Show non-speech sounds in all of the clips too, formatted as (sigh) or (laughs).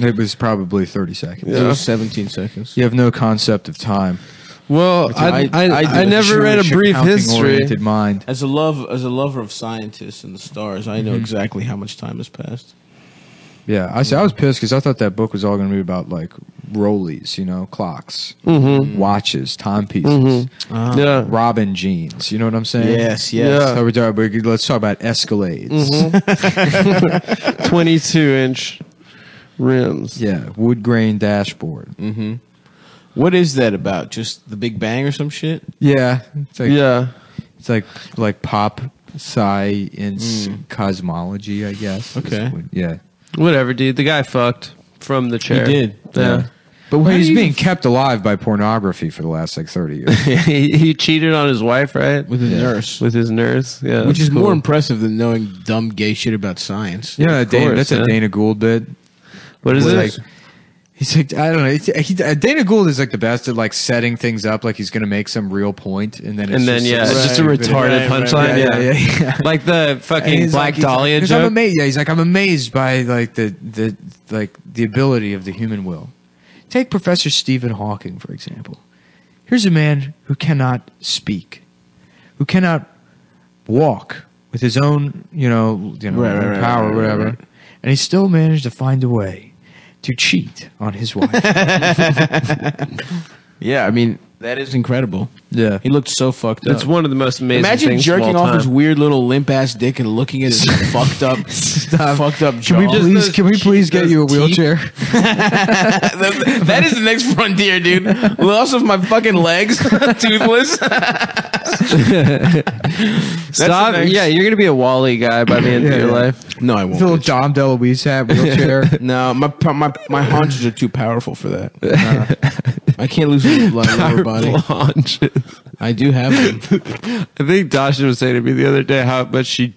It was probably 30 seconds. It was 17 seconds. You have no concept of time. Well, I, I- I, I I, do. never read a brief history. accounting-oriented mind. As a love, as a lover of scientists and the stars, I know mm-hmm. exactly how much time has passed. Yeah, I, see, I was pissed because I thought that book was all going to be about like rollies, you know, clocks, mm-hmm. watches, timepieces, mm-hmm. uh-huh. Yeah. Robin jeans. You know what I'm saying? Yes, yes. Yeah. So we talk, we could- let's talk about Escalades. (laughs) (laughs) 22 inch rims. Yeah, wood grain dashboard. Mm-hmm. What is that about? Just the Big Bang or some shit? Yeah, it's like Yeah. it's like like pop science mm. cosmology, I guess. Okay. what- yeah. Whatever, dude. The guy fucked from the chair. did. Yeah. But how he's being even- kept alive by pornography for the last like 30 years. (laughs) he, he cheated on his wife, right? With a nurse. With his nurse. Yeah. Which is that's more impressive than knowing dumb gay shit about science. yeah, Dana, course, that's yeah. a Dana Gould bit. What is Where, it? like, he's like, I don't know. It's, he, Dana Gould is like the best at like setting things up, like he's going to make some real point, and then it's and then just, yeah, like, it's just a retarded right, right, punchline. yeah, yeah, yeah, yeah, yeah. (laughs) Like the fucking Black like- he's like- Dahlia 'cause I'm joke. amazed. Yeah, he's like, I'm amazed by like the the like the ability of the human will. Take Professor Stephen Hawking for example. Here's a man who cannot speak, who cannot walk with his own, you know, you know, Right, right, right, power right, right, whatever, right. and he still managed to find a way to cheat on his wife. (laughs) Yeah, I mean that is incredible. Yeah, He looked so fucked up. It's one of the most amazing Imagine things jerking of all off his weird little limp ass dick and looking at his (laughs) (laughs) fucked up, (laughs) fucked up jaw. Can we please? Can we please get you a wheelchair? that that is the next frontier, dude. Loss of my fucking legs, toothless. Stop. next- Yeah, you're gonna be a WALL-E guy by the end Yeah, of your yeah. life. no, I won't. Little Dom DeLuise hat wheelchair. No, my my my haunches are too powerful for that. I can't lose my lower body. Haunches. I do have them. (laughs) I think Dasha was saying to me the other day how much she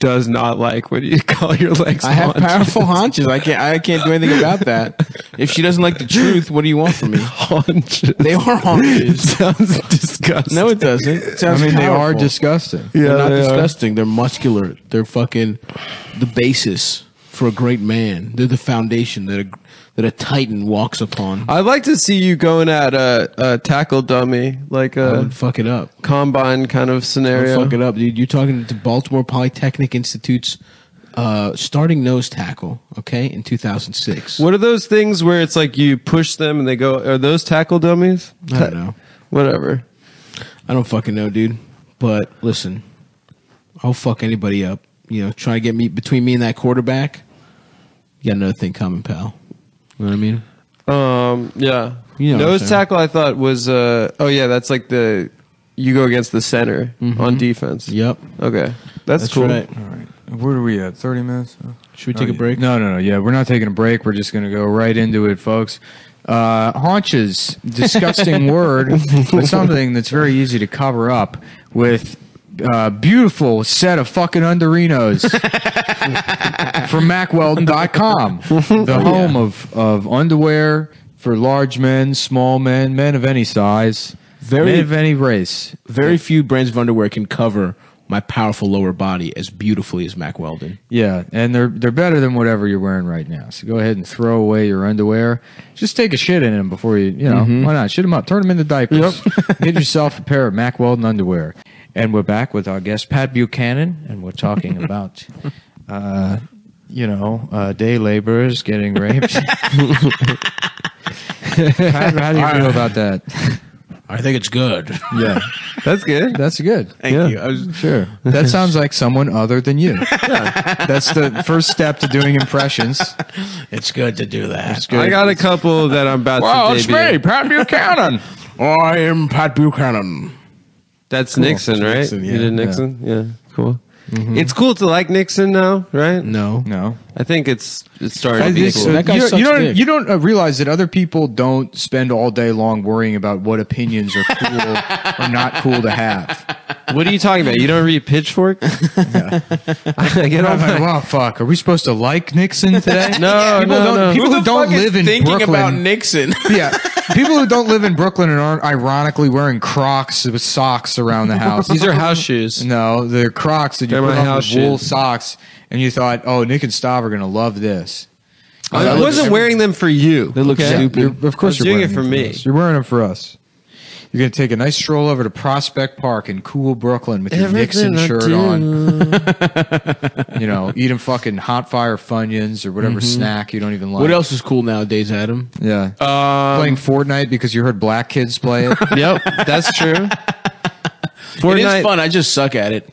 does not like when you (laughs) call your legs. I have haunches. powerful haunches. I can't. I can't do anything about that. If she doesn't like the truth, what do you want from me? haunches. They are haunches. (laughs) sounds disgusting. No, it doesn't. It I sounds mean, they are powerful. disgusting. They're not they are. disgusting. They're muscular. They're fucking the basis for a great man. They're the foundation that a that a titan walks upon. I'd like to see you going at a, a tackle dummy, like I a would fuck it up. combine kind of scenario. fuck it up, dude. You're talking to Baltimore Polytechnic Institute's uh, starting nose tackle. Okay, in 2006. What are those things where it's like you push them and they go? Are those tackle dummies? I don't know. Whatever. I don't fucking know, dude. But listen, I'll fuck anybody up. You know, try to get me between me and that quarterback. You got another thing coming, pal. You know what I mean? Um. Yeah. You know what I'm Nose saying. tackle. I thought was. Uh. Oh yeah. That's like the. You go against the center on defense. Yep. Okay. That's, That's cool. right. All right. Where are we at? 30 minutes? Should we take Oh, a break? No, no, no. Yeah, we're not taking a break. We're just going to go right into it, folks. Uh, haunches, disgusting (laughs) word, but something that's very easy to cover up with uh, beautiful set of fucking underinos (laughs) from MackWeldon.com, (laughs) the home of, of underwear for large men, small men, men of any size, Very- men of any race. Very few brands of underwear can cover my powerful lower body as beautifully as Mack Weldon. Yeah, and they're they're better than whatever you're wearing right now. So go ahead and throw away your underwear. Just take a shit in them before you, you know, why not? Shit them up, turn them into diapers. (laughs) Get yourself a pair of Mack Weldon underwear. And we're back with our guest Pat Buchanan, and we're talking (laughs) about, uh, you know, uh, day laborers getting raped. (laughs) Pat, how do you feel about that? I think it's good. Yeah, That's good. that's good. Thank Yeah. you. I was, Sure. That sounds like someone other than you. That's the first step to doing impressions. it's good to do that. I got a couple that I'm about Well, to it's debut. me, Pat Buchanan. (laughs) I am Pat Buchanan. That's Nixon, right? Nixon, You did Nixon? Yeah, cool. It's cool to like Nixon now, right? No. No. I think it's it started I to be cool. That guy you don't, sucks you don't, dick. you don't uh, realize that other people don't spend all day long worrying about what opinions are cool (laughs) or not cool to have. What are you talking about? You don't read Pitchfork? (laughs) (laughs) I get I'm off like, my, well, fuck. Are we supposed to like Nixon today? (laughs) No, people no, don't, no. People Who who, don't live in thinking Brooklyn. about Nixon? yeah, people who don't live in Brooklyn and aren't ironically wearing Crocs with socks around the house. These are house shoes. No, they're Crocs that you They're put my on house with wool shoes. socks, and you thought, oh, Nick and Stav are going to love this. I that looks- wasn't wearing them for you. They look okay? stupid. You're- of course, I was you're doing it for me. us. You're wearing them for us. You're gonna take a nice stroll over to Prospect Park in cool Brooklyn with your Nixon Everything I shirt do. on. (laughs) You know, eating fucking hot fire funyuns or whatever snack you don't even like. What else is cool nowadays, Adam? Yeah, Um, playing Fortnite because you heard black kids play it. (laughs) yep, that's true. (laughs) It Fortnite, is fun. I just suck at it.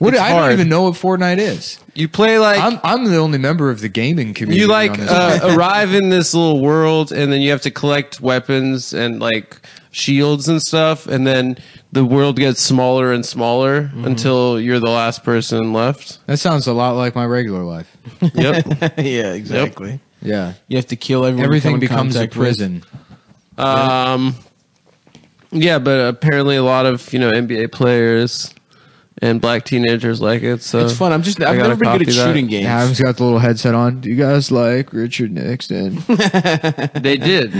What It's I hard. don't even know what Fortnite is. you play like I'm I'm the only member of the gaming community. you like on this uh, (laughs) arrive in this little world and then you have to collect weapons and like shields and stuff and then the world gets smaller and smaller Mm-hmm. until you're the last person left that sounds a lot like my regular life. (laughs) yep (laughs) yeah, exactly. Yeah, You have to kill everyone. everything becomes a contact with. prison. um yeah but apparently a lot of you know nba players and black teenagers like it so It's fun. I'm just. I I've never been good at that. shooting games. Yeah, Adam's got the little headset on. Do you guys like Richard Nixon? (laughs) they did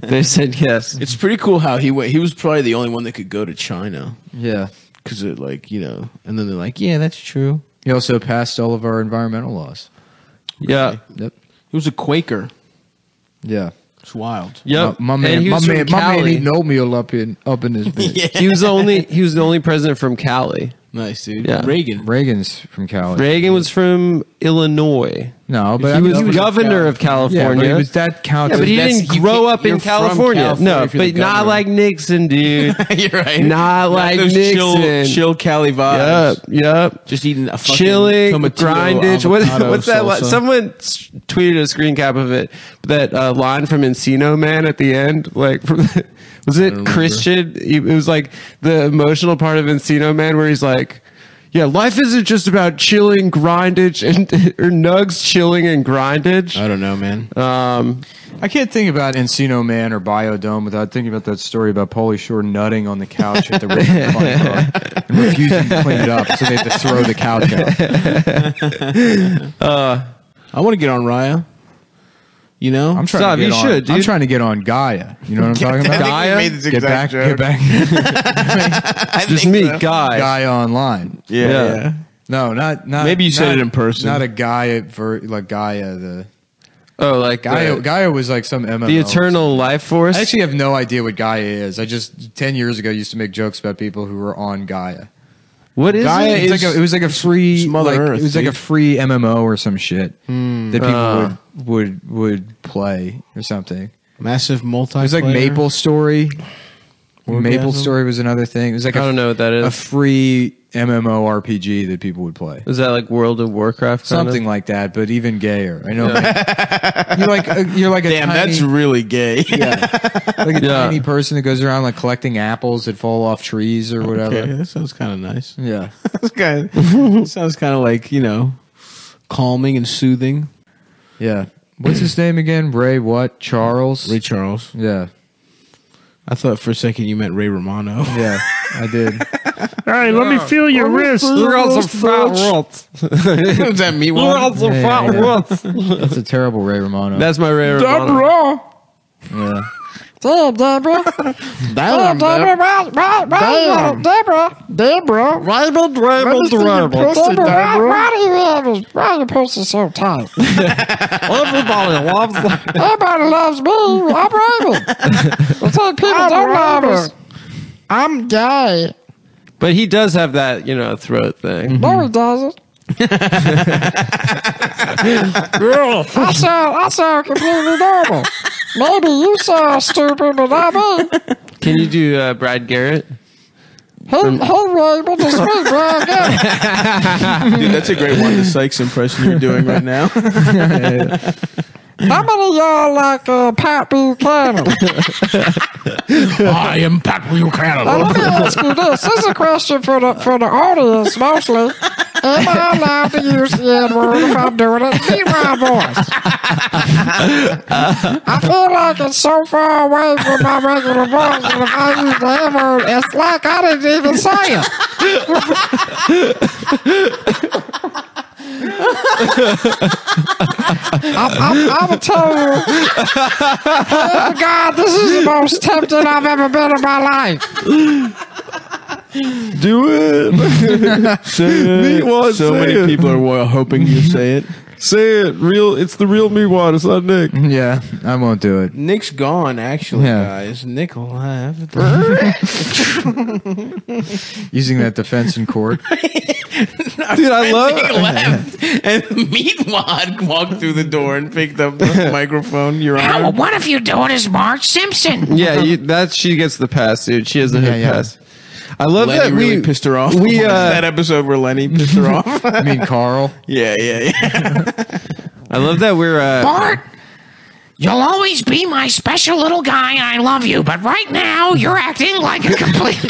they said yes It's pretty cool how he went. He was probably the only one that could go to China yeah. because it, like, you know. And then they're like, "Yeah, that's true." He also passed all of our environmental laws. yeah Yep. He was a Quaker. Yeah. It's wild. Yeah, My, my man, my man, my man Cali. eating oatmeal up in up in his (laughs) bitch. he was the only he was the only president from cali Nice dude. Yeah. Reagan. Reagan's from Cali. reagan was from illinois no, but he I mean, was he was governor of yeah, California. but he was that counts. Yeah, but he That's- didn't you grow can't- up in you're from California. California No, if you're the but not governor. like Nixon, dude. (laughs) You're right. Not like those chill, Nixon. chill Cali yep, vibes. yep. yep. Just eating a fucking Chilling, tomatillo grindage. What, avocado what's that? li- salsa. Someone s- tweeted a screen cap of it. That uh, line from Encino Man at the end, like from, (laughs) was it. Christian? It was like the emotional part of Encino Man where he's like. Yeah, life isn't just about chilling, grindage, and (laughs) or nugs chilling and grindage. I don't know, man. Um, I can't think about Encino Man or Bio-Dome without thinking about that story about Pauly Shore nutting on the couch at the Reagan Club (laughs) and refusing to clean it up, so they had to throw the couch out. I want to get on Raya. You know, I'm trying Stop, to get you on, should, I'm dude. trying to get on Gaia. You know what I'm talking about? Gaia? made this Get back, exact get back, (laughs) (laughs) just me, guy. Gaia online. Yeah, Yeah. yeah. No, not not. Maybe you said not- it in person. Not a Gaia for like Gaia. The Oh, like Gaia. the, Gaia was like some MMO. the eternal life force. I actually have no idea what Gaia is. I just ten years ago used to make jokes about people who were on Gaia. What is Gaia it? It's is- like a, it was like a free Mother like, Earth, It was like a free MMO or some shit that people Ah. would would would play or something. Massive multi. It was like Maple Story. Maple Story was another thing. It was like I a, don't know what that is. a free MMO RPG that people would play. Is that like World of Warcraft? Kind Something like that, but even gayer. I know. Yeah. you're like a, you're like a Damn, tiny, that's really gay. (laughs) yeah, like a Yeah. tiny person that goes around like collecting apples that fall off trees or whatever. Okay, that sounds kind of nice. Yeah, (laughs) That's kind of, sounds kind of like you know, calming and soothing. yeah. What's his name again? Ray what? Charles? Ray Charles. Yeah, I thought for a second you meant Ray Romano. yeah. I did. (laughs) Hey, let me feel your wrist. Look at some fat roots. (laughs) (laughs) Is that me? Look at some Yeah, fat yeah. roots. That's a terrible Ray Romano. That's my rare. Deborah. yeah. (laughs) Damn, Deborah. Damn, Deborah. Right, right, right. Deborah. Deborah. Raymond, Let me Raymond, see your Raymond. pussy, Deborah. Why, why do you have this? Why are your pussy so tight? (laughs) Everybody loves. Everybody loves me. I'm Raymond. It's like people don't love us. I'm gay. But he does have that, you know, throat thing. No, he doesn't. (laughs) I sound, I sound completely normal. Maybe you sound stupid, but not me. Can you do uh, Brad Garrett? Hey, hey, Raymond, it's me, Brad Garrett. (laughs) Dude, that's a great one. The Sykes impression you're doing right now. How many of y'all like uh, Pat Buchanan? (laughs) I am Pat Buchanan. Now, let me ask you this. This is a question for the for the audience mostly. Am I allowed to use the N word if I'm doing it? Keep my voice. (laughs) I feel like it's so far away from my regular voice that if I use the N word, it's like I didn't even say it. I'm, I'm, I'm gonna tell you, oh God, this is the most tempted I've ever been in my life. Do it. (laughs) say it. Me want so say many it. people are wa- hoping you say it. Say it. Real. It's the real me. What? It's not Nick. Yeah, I won't do it. Nick's gone, actually, Yeah. guys. Nick left. (laughs) Using that defense in court. (laughs) Dude, I love. Nick left, and Meatwad walked through the door and picked up the microphone. Your Now, Honor. one of you doing is Marge Simpson. Yeah, you, that she gets the pass, dude. She has a Yeah, hood yeah. pass. I love Lenny that really we pissed her off. We (laughs) uh, that episode where Lenny pissed her off. (laughs) I mean, Carl. yeah, yeah, yeah. (laughs) I love that we're. Uh, Bart, you'll always be my special little guy, and I love you. But right now, you're acting like a complete.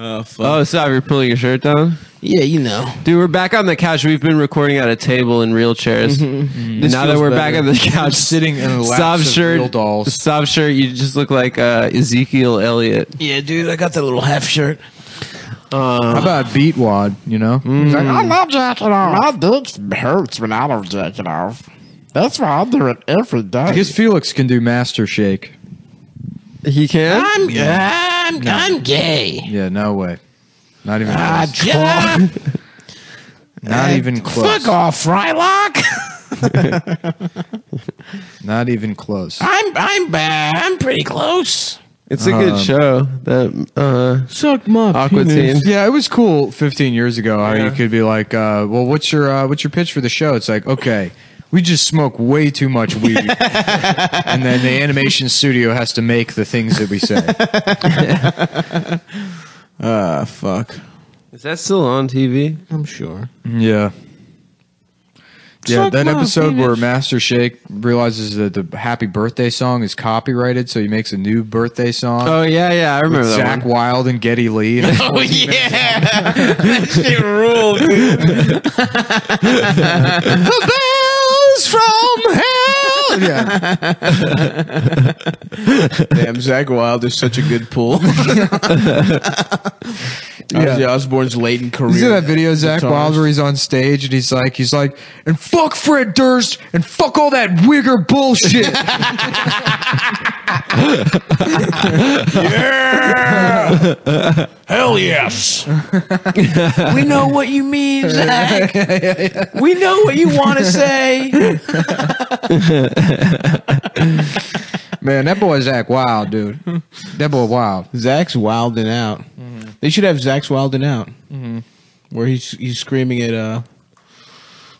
Oh, fuck. oh, stop! You're pulling your shirt down, yeah, you know. dude. We're back on the couch. We've been recording at a table in real chairs. Mm-hmm. Mm. And now that we're better. back on the couch, Sitting in the laps stop of shirt, real dolls. stop shirt. You just look like uh, Ezekiel Elliott. Yeah, dude, I got that little half shirt. Uh, How about Meatwad? You know, mm. He's like, I love mm. jacking off. My dick hurts when I don't jack it off. That's why I do it every day. I guess Felix can do master shake. He can. I'm, I'm, I'm gay. Yeah, no way. Not even Ah, close. yeah. (laughs) Not even close. Fuck off, Frylock. (laughs) Not even close. I'm, I'm bad. I'm pretty close. It's a good Um, show. That uh, Suck my Aqua penis. Teen. Yeah, it was cool 15 years ago how you could be like, uh, "Well, what's your uh, what's your pitch for the show?" It's like, okay, we just smoke way too much weed, (laughs) and then the animation studio has to make the things that we say. (laughs) Ah, fuck. is that still on TV? I'm sure. Yeah. Yeah, Suck that my episode where penis. Master Shake realizes that the happy birthday song is copyrighted, so he makes a new birthday song. Oh yeah, yeah. I remember with that Zakk one. Wylde and Geddy Lee. (laughs) Oh, yeah. that shit ruled, dude. Bells from hell. Yeah. (laughs) Damn, Zakk Wylde is such a good pull. (laughs) Ozzy Osbourne's latent career. You see that video, Zakk Guitarist. Wylde, where he's on stage and he's like, he's like, and fuck Fred Durst and fuck all that wigger bullshit. yeah! (laughs) Hell yes. we know what you mean, Zakk. We know what you want to say. (laughs) Man, that boy Zakk Wylde, dude. That boy Wylde. Zakk's wilding out. They should have Zakk's wilding out, where he's he's screaming at uh,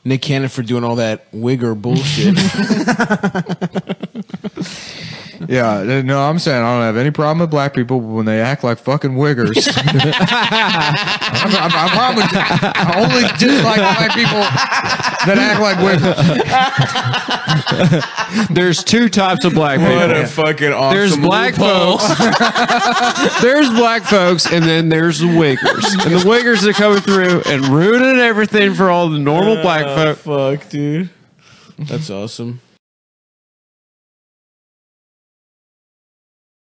Nick Cannon for doing all that wigger bullshit. (laughs) (laughs) Yeah, uh, no, I'm saying I don't have any problem with black people when they act like fucking wiggers. (laughs) I'm, I'm, I'm problem with, I only dislike black people that act like wiggers. (laughs) There's two types of black people. What a fucking awesome! There's black folks. there's black folks, and then there's the wiggers. And the wiggers are coming through and ruining everything for all the normal black folk. Fuck, dude. That's awesome.